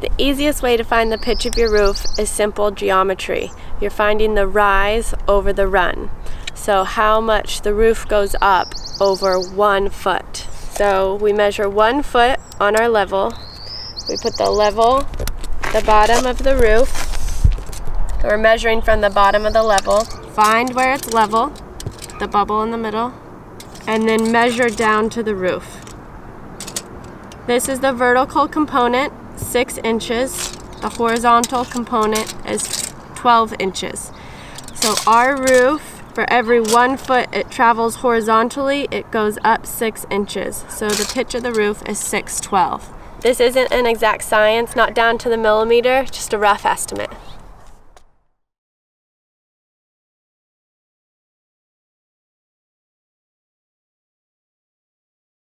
The easiest way to find the pitch of your roof is simple geometry. You're finding the rise over the run. So how much the roof goes up over one foot. So we measure one foot on our level. We put the level, the bottom of the roof. We're measuring from the bottom of the level. Find where it's level, the bubble in the middle, and then measure down to the roof. This is the vertical component, six inches. The horizontal component is 12 inches. So our roof, for every one foot it travels horizontally, it goes up six inches. So the pitch of the roof is 612. This isn't an exact science, not down to the millimeter, just a rough estimate.